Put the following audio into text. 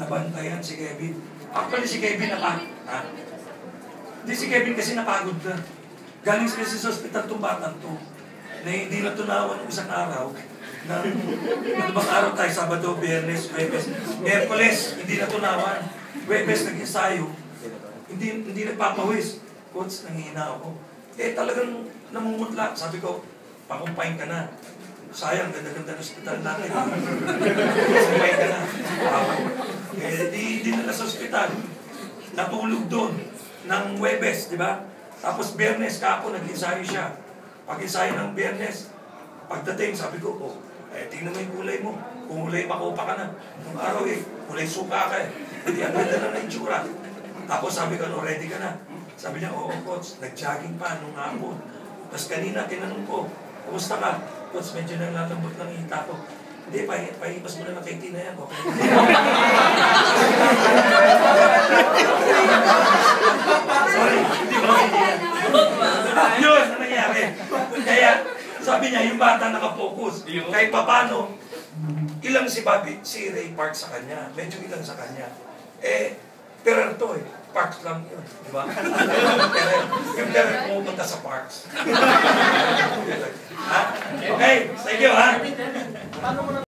nabantayan si Kevin. Actually, si Kevin. Ha? Hindi si Kevin kasi napagod na. Galing kasi sa ospital itong batang to. Na hindi na tunawan ng isang araw. Na, ano bang araw tayo? Sabado, Biyernes, Webes. Merkules, hindi na tunawan. Webes, nag-ensayo. Hindi, hindi nagpapawis. Coach, nangihina ako. Eh, talagang namumutla. Sabi ko, pakumpain ka na. Sayang, ganda-ganda ng ospital natin. Kumpain ka na. Eh, di, di na sa ospital. Natulog doon ng Webes, di ba? Tapos Biyernes, kapo, nag-ensayo siya. Pag-ensayo ng Biyernes, pagdating, sabi ko, oh, eh, tingnan mo yung kulay mo. Kung kulay makopa ka na. Nung araw eh, kulay suka ka eh. Hindi, ang ganda na ng itsura. Tapos sabi ko, no, ready ka na. Sabi niya, oo, coach, nag-jogging pa nung hapon. Tapos kanina, tinanong ko, kumusta ka? Coach, medyo nalalambot ng hita ko. Hindi, pahi pahipas mo na ng kay Tina yan. Okay. Sorry, hindi ko maintindihan. Yun, ano nangyari? Kaya, sabi niya, yung bata nakapokus. Kahit papano, ilang si Bobby, si Ray Park sa kanya. Medyo ilang sa kanya. Eh, Perer to eh. Parks lang yun. Di ba? Yung Perer pumupunta sa parks. ha? Okay, thank you ha.